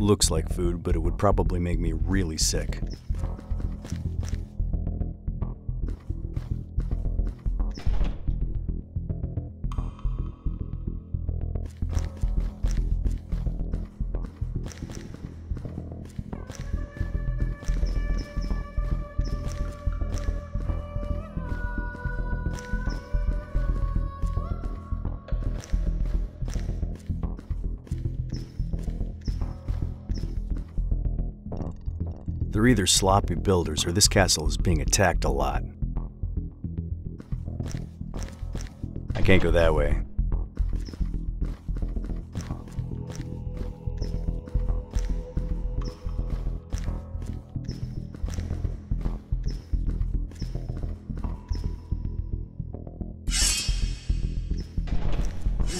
looks like food, but it would probably make me really sick. They're either sloppy builders or this castle is being attacked a lot. I can't go that way.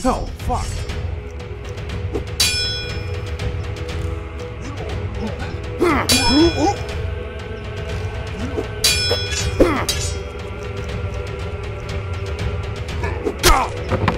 Oh, fuck. Ah!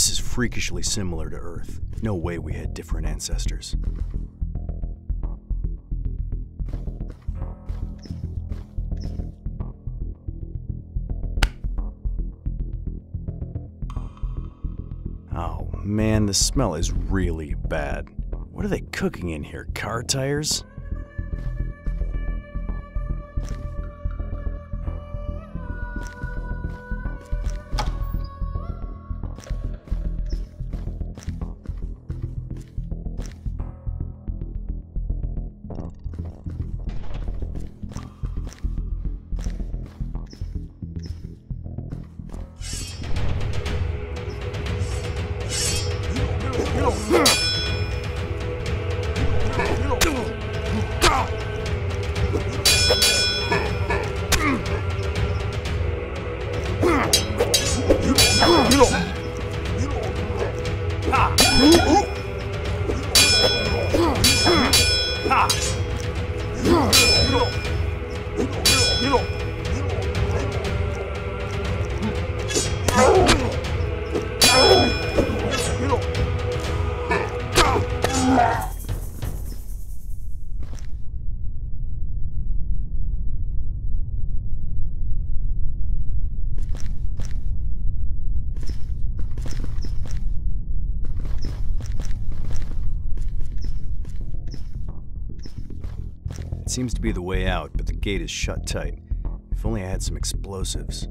This is freakishly similar to Earth. No way we had different ancestors. Oh man, the smell is really bad. What are they cooking in here? Car tires? It seems to be the way out, but the gate is shut tight. If only I had some explosives.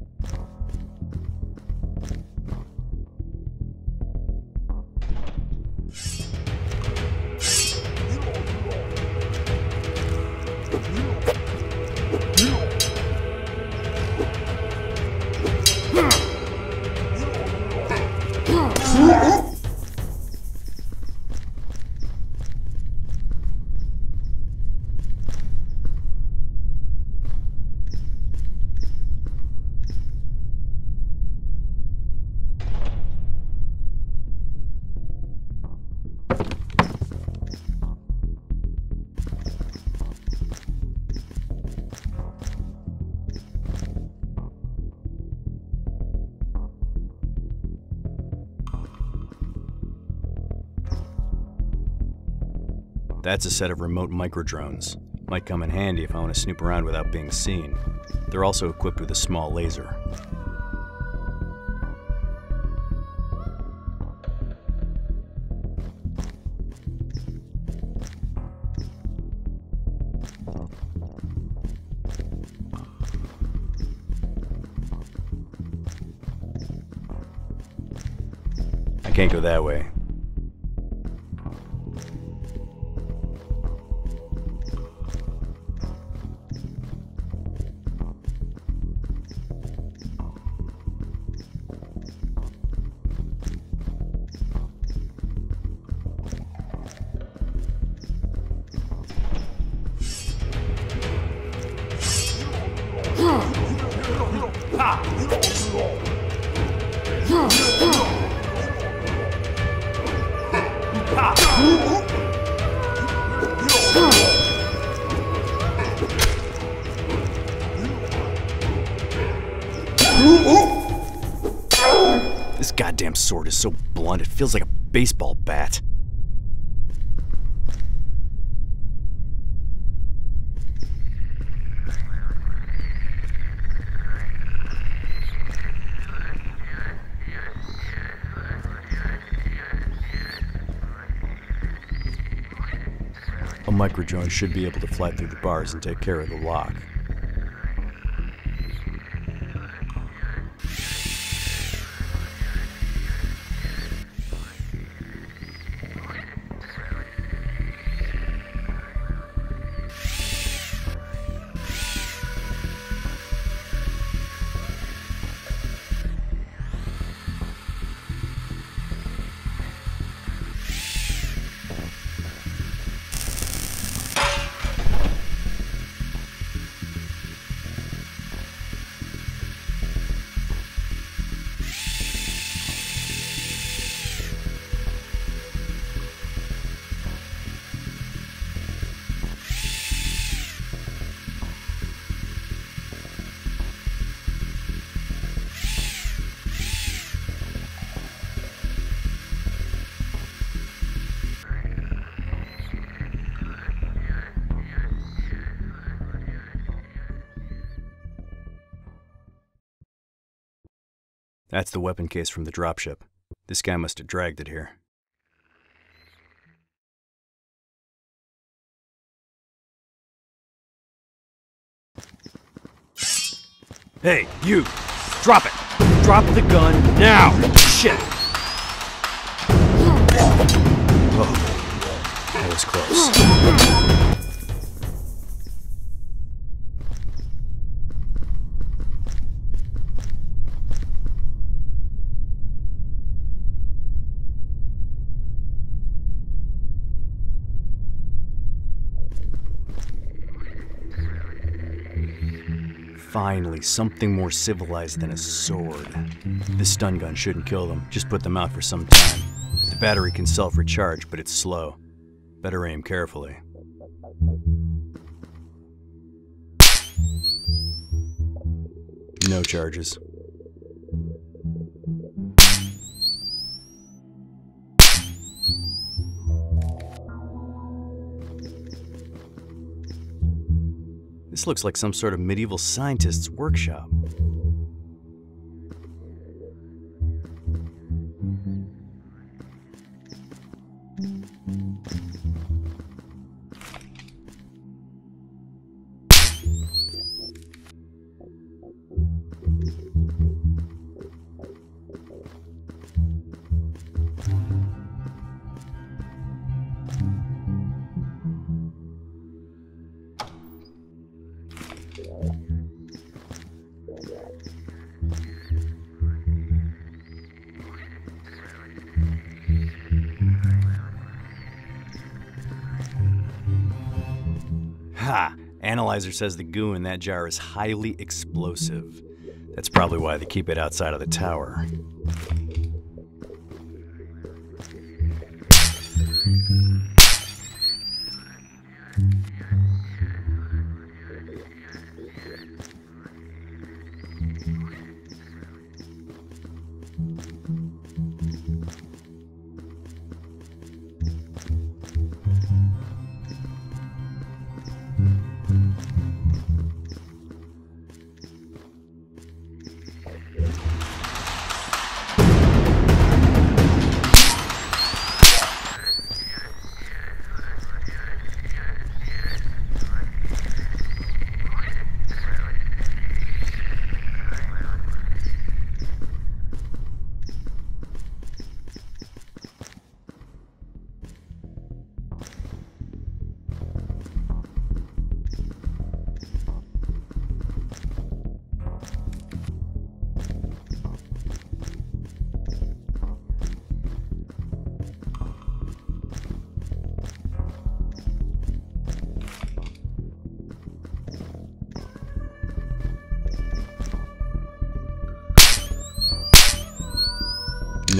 That's a set of remote micro drones. Might come in handy if I want to snoop around without being seen. They're also equipped with a small laser. I can't go that way. This goddamn sword is so blunt, it feels like a baseball bat. A microdrone should be able to fly through the bars and take care of the lock. That's the weapon case from the dropship. This guy must have dragged it here. Hey, you! Drop it! Drop the gun now! Shit! Oh, that was close. Finally, something more civilized than a sword. This stun gun shouldn't kill them, just put them out for some time. The battery can self recharge, but it's slow. Better aim carefully. No charges. This looks like some sort of medieval scientist's workshop. analyzer says the goo in that jar is highly explosive. That's probably why they keep it outside of the tower. Mm -hmm.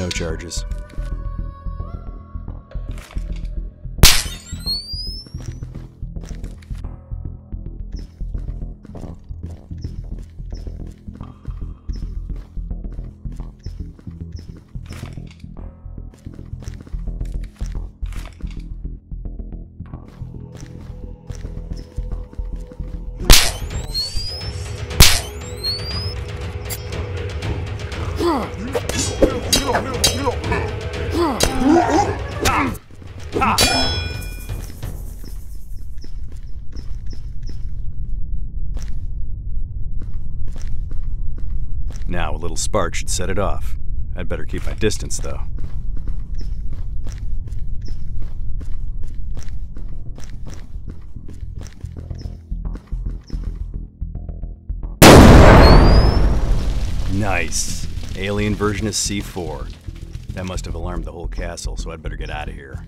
No charges. Now, a little spark should set it off. I'd better keep my distance, though. Nice. Alien version of C4. That must have alarmed the whole castle, so I'd better get out of here.